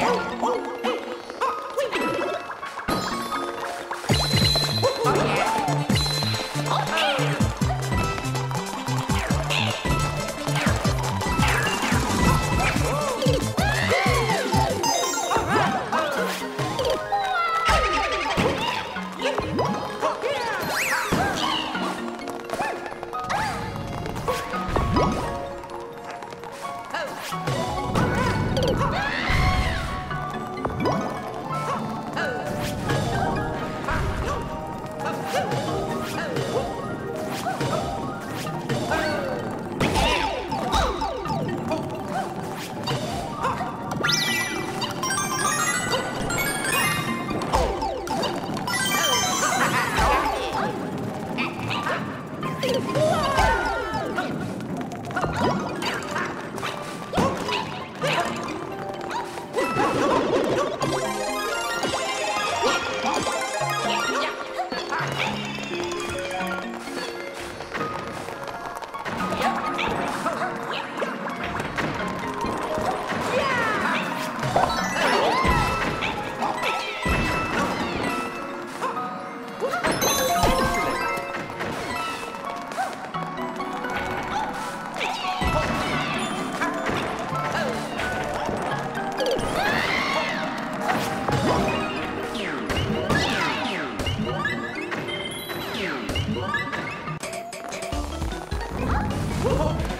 Yeah. Oh!